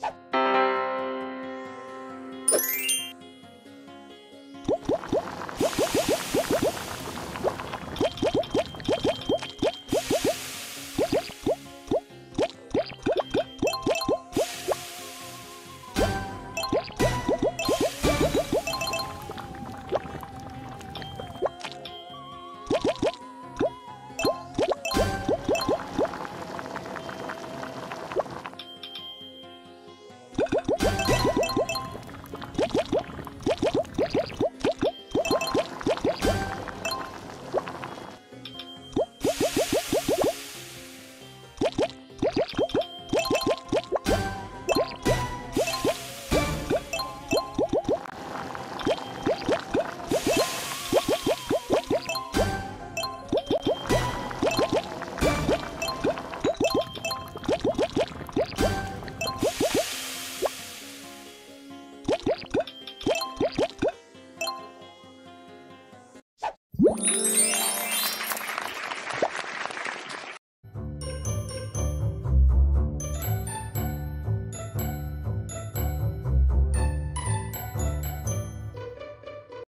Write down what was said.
you